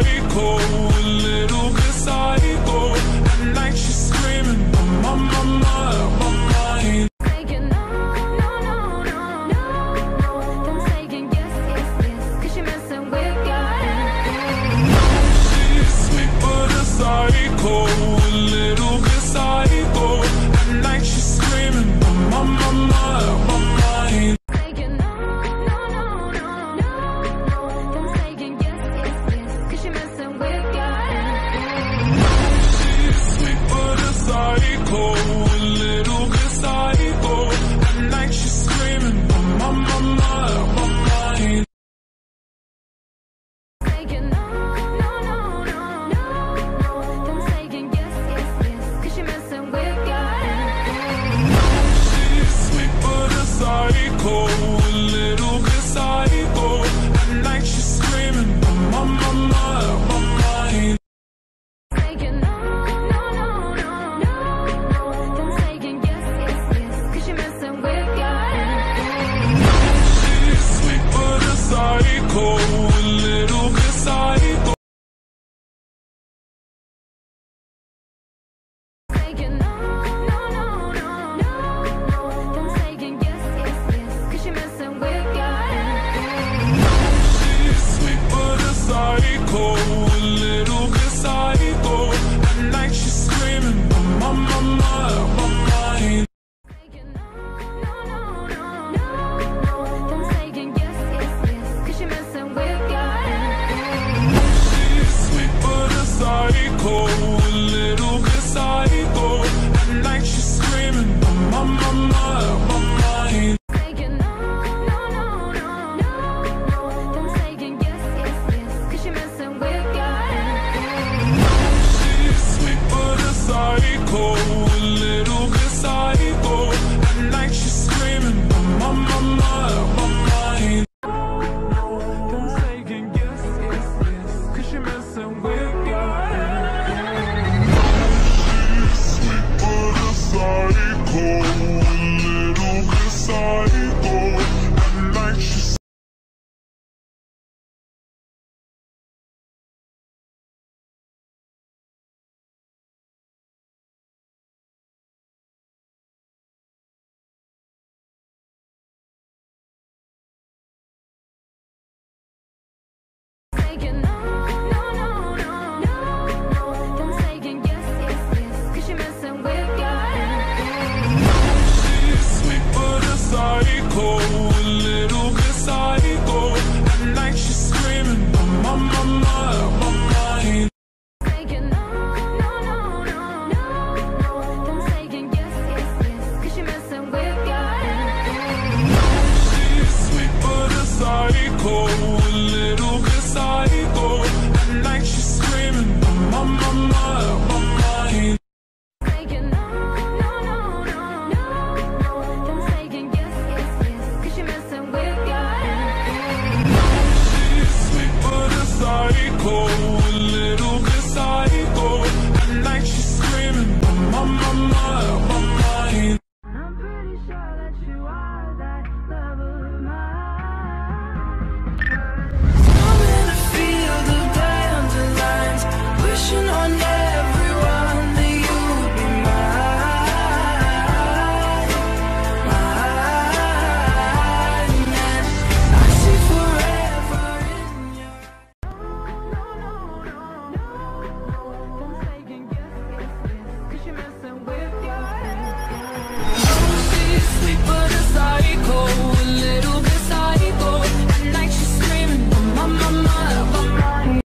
a psycho, psycho, psycho, psycho,